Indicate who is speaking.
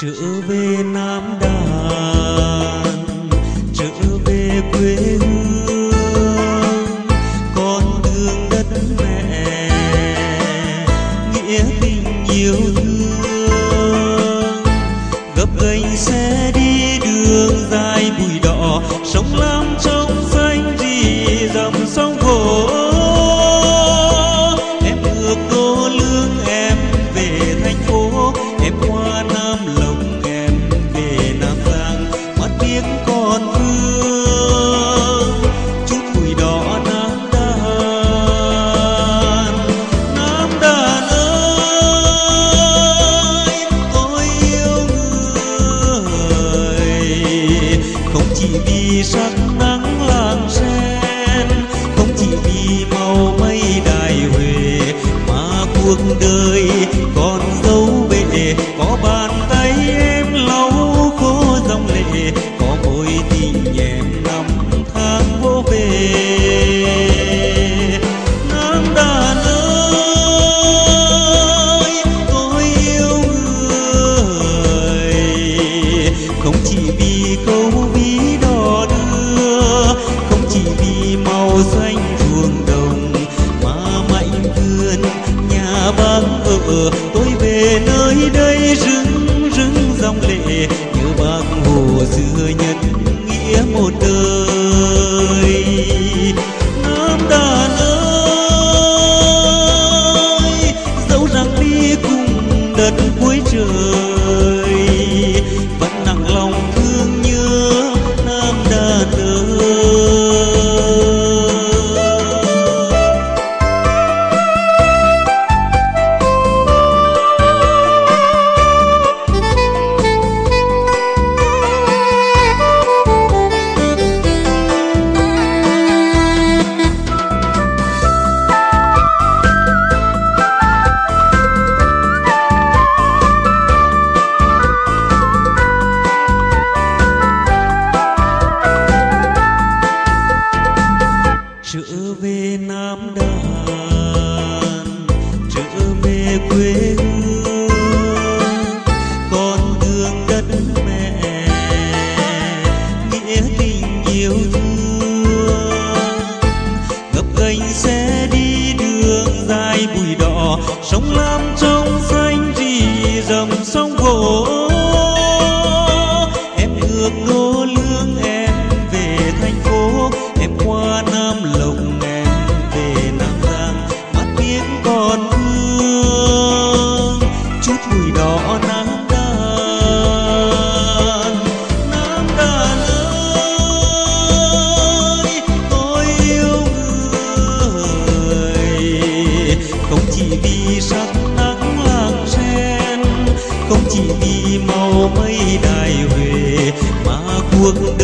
Speaker 1: trở về nam đàn trở về quê hương. Con thương đất mẹ, nghĩa tình yêu thương. Gấp gánh xe đi đường dài bụi đỏ, sông lam có tình em năm tháng vô về nam đàn ơi tôi yêu người. Không chỉ vì câu ví đò đưa, không chỉ vì màu xanh ruộng đồng mà mạnh vườn nhà bác ở. Tôi về nơi đây rừng rừng dòng lệ như bác của xưa nhân nghĩa một đời. Nam đàn ơi, dẫu rằng đi cùng đất cuối trời dòng sông gỗ em ước ngô lương em về thành phố. Em qua nam lộc em về nam giang. Mắt biếc còn vương, chút mùi đỏ nam đàn. Nam đàn ơi, tôi yêu người. Không chỉ vì sắc mây đài huệ mà cuộc